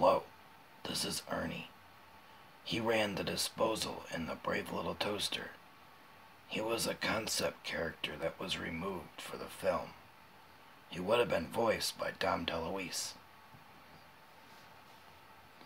Hello, this is Ernie. He ran the disposal in The Brave Little Toaster. He was a concept character that was removed for the film. He would have been voiced by Dom DeLuise.